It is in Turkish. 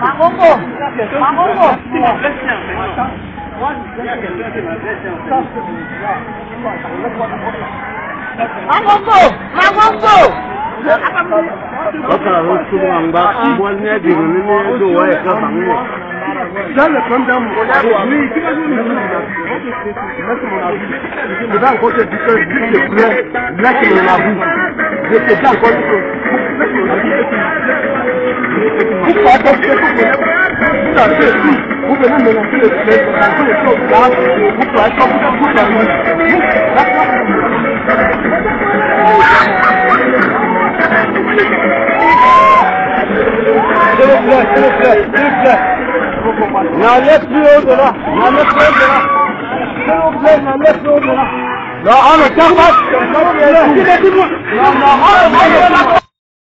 Magongo! Magongo! Magongo! Ló túbọ̀ à ń ní ẹ̀dìrì nínú ẹ̀dùn wáyé kan sàmú yẹn. Jálẹ̀ kan dá mọ̀ ní ìdílé ní ìlú ìgbà. Ìdá nǹkan ṣe ti fẹ́ bí ṣe kúrẹ́ lẹ́sìn ìlànà àbúrò. Ìdèkè dá nǹkan ṣe. Kuka ta ce kuka kuka ce su kuka nan da nan da ke da kan da so da kuka ta kuka kuka ne. Na left you over là, na left you over là. S'il vous plaît, na left you